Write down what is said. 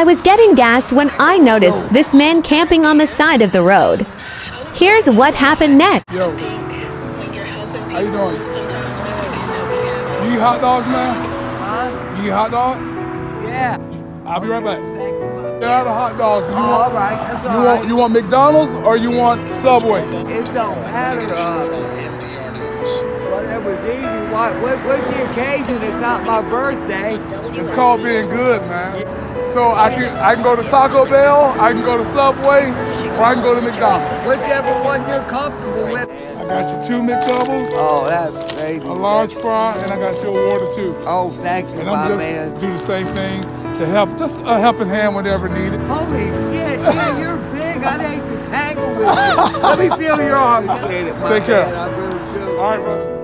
I was getting gas when I noticed this man camping on the side of the road. Here's what happened next. Yo, how you doing? You eat hot dogs, man? Huh? You eat hot dogs? Yeah. I'll be right back. Thank you. Out of hot dogs. You Oh, all want, right. That's you all want right. you want McDonald's or you want Subway? It don't matter. Uh, whatever's easy. What, what, what's the occasion? It's not my birthday. It's called being good, man. So I can I can go to Taco Bell, I can go to Subway, or I can go to McDonald's. Whichever one you're comfortable with. I got you two McDoubles, Oh, that's baby. a large fry, and I got you a water too. Oh, thank you, And my I'm just man. do the same thing to help, just a helping hand whenever needed. Holy shit, yeah, you're big. I'd hate to tangle with you. Let me feel your arm. Take care. man. I really do. All right, brother.